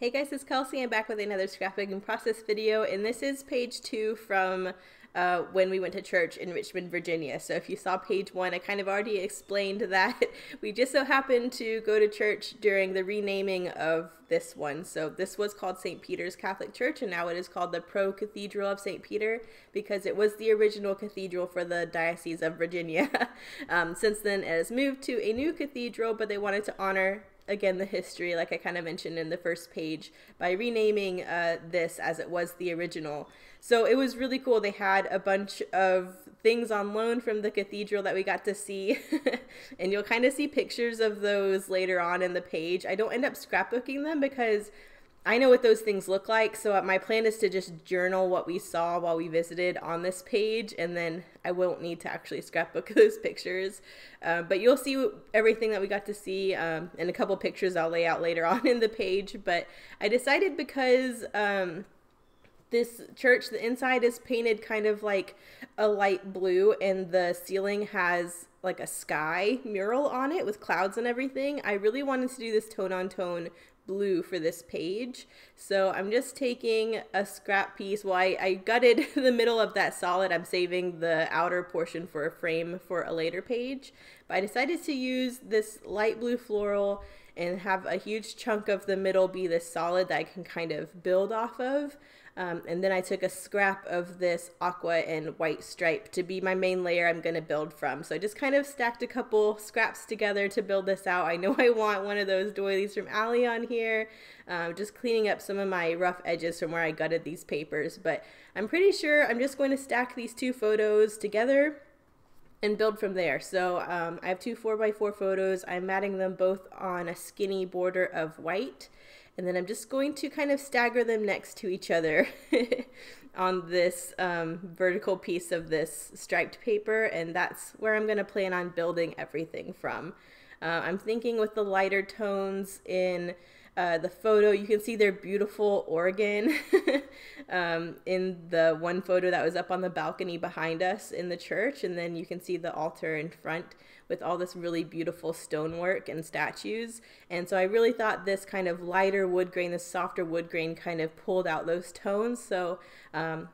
Hey guys, it's Kelsey. I'm back with another scrapbooking process video, and this is page two from uh, when we went to church in Richmond, Virginia. So if you saw page one, I kind of already explained that we just so happened to go to church during the renaming of this one. So this was called St. Peter's Catholic Church, and now it is called the Pro Cathedral of St. Peter because it was the original cathedral for the Diocese of Virginia. um, since then, it has moved to a new cathedral, but they wanted to honor again the history, like I kind of mentioned in the first page, by renaming uh, this as it was the original. So it was really cool. They had a bunch of things on loan from the cathedral that we got to see, and you'll kind of see pictures of those later on in the page. I don't end up scrapbooking them because I know what those things look like, so my plan is to just journal what we saw while we visited on this page, and then I won't need to actually scrapbook those pictures. Uh, but you'll see everything that we got to see, um, and a couple pictures I'll lay out later on in the page. But I decided because um, this church, the inside is painted kind of like a light blue, and the ceiling has like a sky mural on it with clouds and everything. I really wanted to do this tone on tone blue for this page. So I'm just taking a scrap piece. Well, I, I gutted the middle of that solid. I'm saving the outer portion for a frame for a later page. But I decided to use this light blue floral and have a huge chunk of the middle be this solid that I can kind of build off of. Um, and then I took a scrap of this aqua and white stripe to be my main layer I'm going to build from. So I just kind of stacked a couple scraps together to build this out. I know I want one of those doilies from Ali on here. Um, just cleaning up some of my rough edges from where I gutted these papers. But I'm pretty sure I'm just going to stack these two photos together and build from there. So um, I have two 4x4 photos. I'm matting them both on a skinny border of white. And then I'm just going to kind of stagger them next to each other on this um, vertical piece of this striped paper. And that's where I'm going to plan on building everything from. Uh, I'm thinking with the lighter tones in uh, the photo, you can see their beautiful organ um, in the one photo that was up on the balcony behind us in the church. And then you can see the altar in front with all this really beautiful stonework and statues. And so I really thought this kind of lighter wood grain, this softer wood grain kind of pulled out those tones. So um,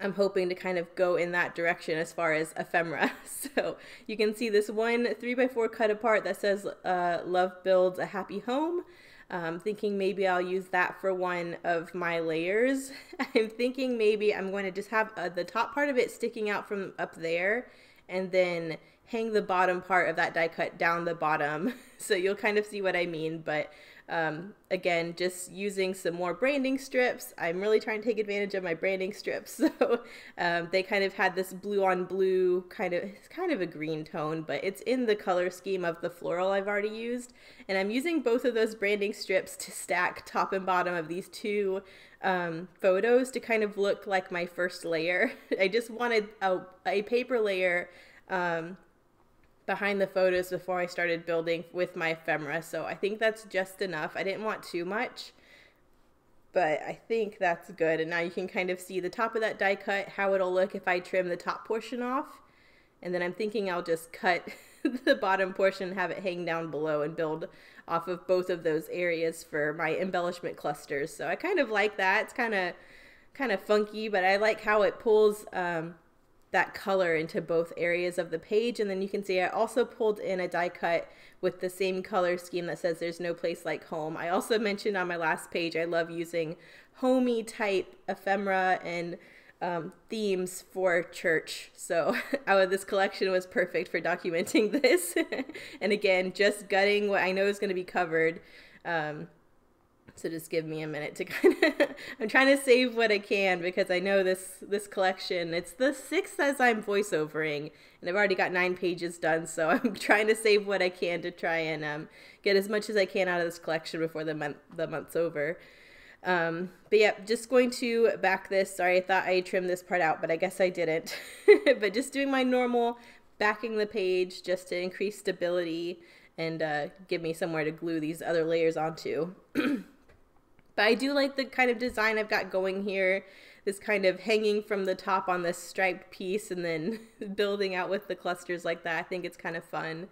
I'm hoping to kind of go in that direction as far as ephemera. So you can see this one 3x4 cut apart that says uh, Love Builds a Happy Home. Um, thinking maybe I'll use that for one of my layers. I'm thinking maybe I'm going to just have uh, the top part of it sticking out from up there and then hang the bottom part of that die cut down the bottom. So you'll kind of see what I mean. But um, again, just using some more branding strips. I'm really trying to take advantage of my branding strips. So um, they kind of had this blue on blue kind of, it's kind of a green tone, but it's in the color scheme of the floral I've already used. And I'm using both of those branding strips to stack top and bottom of these two um, photos to kind of look like my first layer. I just wanted a, a paper layer um, behind the photos before I started building with my ephemera. So I think that's just enough. I didn't want too much, but I think that's good. And now you can kind of see the top of that die cut, how it'll look if I trim the top portion off. And then I'm thinking I'll just cut the bottom portion, have it hang down below and build off of both of those areas for my embellishment clusters. So I kind of like that. It's kind of kind of funky, but I like how it pulls um, that color into both areas of the page. And then you can see I also pulled in a die cut with the same color scheme that says there's no place like home. I also mentioned on my last page I love using homey type ephemera and um, themes for church. So this collection was perfect for documenting this. and again, just gutting what I know is going to be covered. Um, so just give me a minute to kind of I'm trying to save what I can because I know this this collection it's the sixth as I'm voiceovering and I've already got nine pages done so I'm trying to save what I can to try and um, get as much as I can out of this collection before the month the month's over. Um, but yeah, just going to back this. Sorry, I thought I trimmed this part out, but I guess I didn't. but just doing my normal backing the page just to increase stability and uh, give me somewhere to glue these other layers onto. But I do like the kind of design I've got going here. This kind of hanging from the top on this striped piece and then building out with the clusters like that. I think it's kind of fun.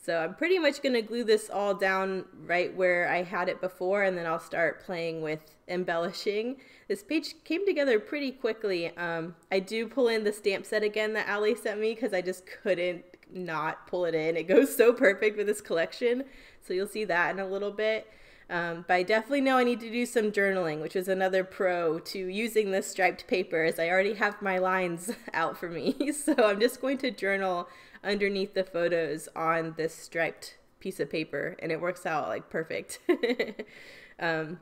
So I'm pretty much going to glue this all down right where I had it before and then I'll start playing with embellishing. This page came together pretty quickly. Um, I do pull in the stamp set again that Ali sent me because I just couldn't not pull it in. It goes so perfect with this collection. So you'll see that in a little bit. Um, but I definitely know I need to do some journaling, which is another pro to using this striped paper as I already have my lines out for me. so I'm just going to journal underneath the photos on this striped piece of paper and it works out like perfect. um,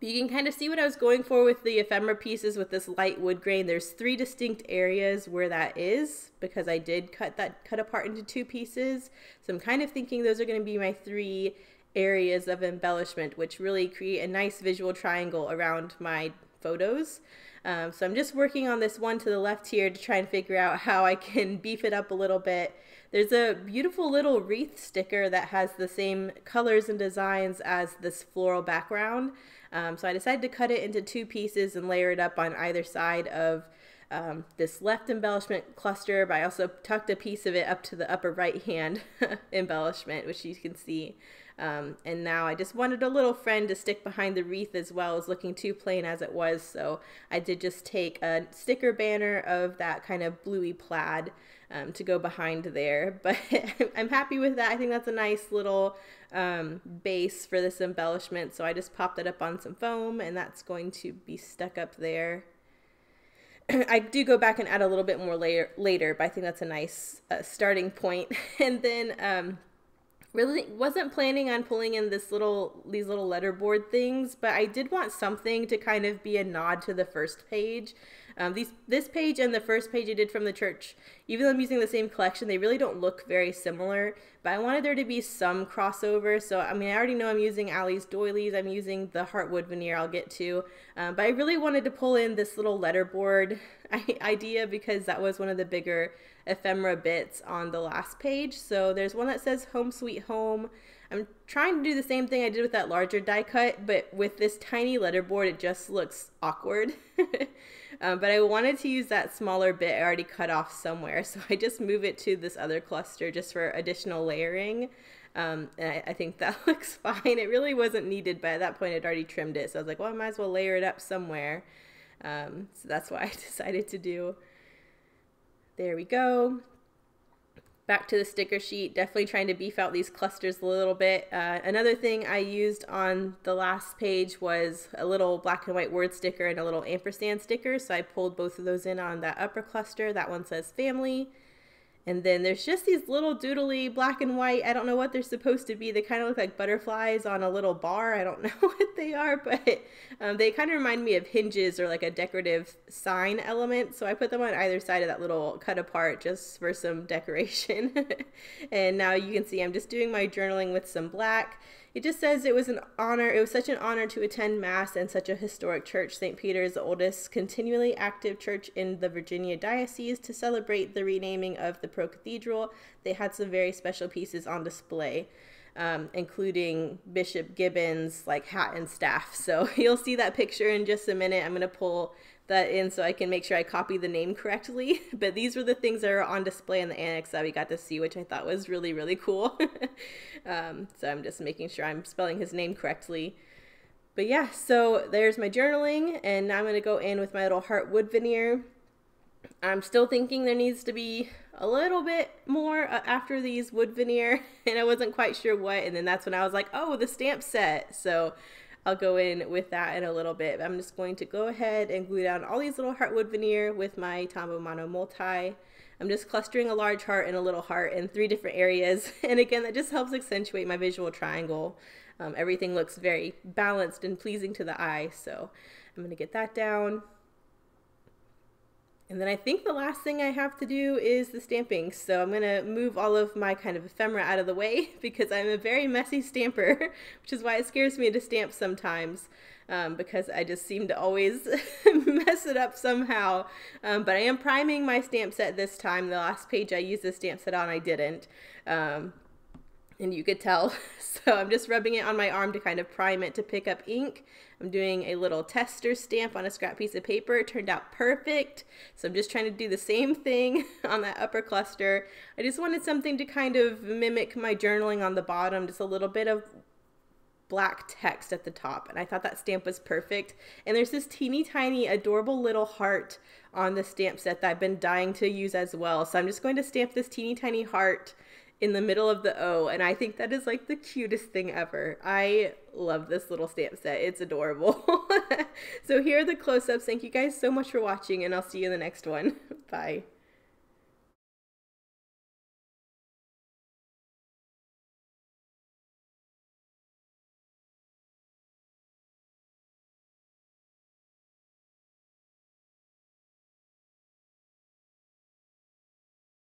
you can kind of see what I was going for with the ephemera pieces with this light wood grain. There's three distinct areas where that is because I did cut that cut apart into two pieces. So I'm kind of thinking those are going to be my three areas of embellishment, which really create a nice visual triangle around my photos. Um, so I'm just working on this one to the left here to try and figure out how I can beef it up a little bit. There's a beautiful little wreath sticker that has the same colors and designs as this floral background. Um, so I decided to cut it into two pieces and layer it up on either side of um, this left embellishment cluster, but I also tucked a piece of it up to the upper right hand embellishment, which you can see. Um, and now I just wanted a little friend to stick behind the wreath as well as looking too plain as it was. So I did just take a sticker banner of that kind of bluey plaid um, to go behind there. But I'm happy with that. I think that's a nice little um, base for this embellishment. So I just popped it up on some foam and that's going to be stuck up there. I do go back and add a little bit more later, later but I think that's a nice uh, starting point. and then um, really wasn't planning on pulling in this little these little letterboard things but i did want something to kind of be a nod to the first page. Um, these this page and the first page i did from the church even though i'm using the same collection they really don't look very similar but i wanted there to be some crossover. So i mean i already know i'm using ali's doilies i'm using the heartwood veneer i'll get to um, but i really wanted to pull in this little letterboard idea because that was one of the bigger ephemera bits on the last page. So there's one that says Home Sweet Home. I'm trying to do the same thing I did with that larger die cut, but with this tiny letterboard, it just looks awkward. um, but I wanted to use that smaller bit I already cut off somewhere, so I just move it to this other cluster just for additional layering. Um, and I, I, think that looks fine. It really wasn't needed, but at that point I'd already trimmed it. So I was like, well, I might as well layer it up somewhere. Um, so that's what I decided to do. There we go. Back to the sticker sheet, definitely trying to beef out these clusters a little bit. Uh, another thing I used on the last page was a little black and white word sticker and a little ampersand sticker. So I pulled both of those in on that upper cluster. That one says family. And then there's just these little doodly black and white. I don't know what they're supposed to be. They kind of look like butterflies on a little bar. I don't know what they are, but um, they kind of remind me of hinges or like a decorative sign element. So I put them on either side of that little cut apart just for some decoration. and now you can see I'm just doing my journaling with some black. It just says it was an honor, it was such an honor to attend Mass in such a historic church. St. Peter is the oldest continually active church in the Virginia Diocese. To celebrate the renaming of the Pro Cathedral, they had some very special pieces on display. Um, including Bishop Gibbons' like hat and staff. So you'll see that picture in just a minute. I'm gonna pull that in so I can make sure I copy the name correctly. but these were the things that are on display in the annex that we got to see, which I thought was really, really cool. um, so I'm just making sure I'm spelling his name correctly. But yeah, so there's my journaling, and now I'm going to go in with my little heart wood veneer. I'm still thinking there needs to be a little bit more uh, after these wood veneer, and I wasn't quite sure what. And then that's when I was like, oh, the stamp set. So I'll go in with that in a little bit. I'm just going to go ahead and glue down all these little heartwood veneer with my Tombow Mono Multi. I'm just clustering a large heart and a little heart in three different areas. And again, that just helps accentuate my visual triangle. Um, everything looks very balanced and pleasing to the eye. So I'm going to get that down. And then I think the last thing I have to do is the stamping. So I'm going to move all of my kind of ephemera out of the way because I'm a very messy stamper, which is why it scares me to stamp sometimes. Um, because I just seem to always mess it up somehow. Um, but I am priming my stamp set this time. The last page I used the stamp set on, I didn't. Um, and you could tell. So I'm just rubbing it on my arm to kind of prime it to pick up ink. I'm doing a little tester stamp on a scrap piece of paper. It turned out perfect. So I'm just trying to do the same thing on that upper cluster. I just wanted something to kind of mimic my journaling on the bottom, just a little bit of black text at the top. And I thought that stamp was perfect. And there's this teeny tiny adorable little heart on the stamp set that I've been dying to use as well. So I'm just going to stamp this teeny tiny heart in the middle of the O, and I think that is like the cutest thing ever. I love this little stamp set. It's adorable. so here are the close-ups. Thank you guys so much for watching, and I'll see you in the next one. Bye.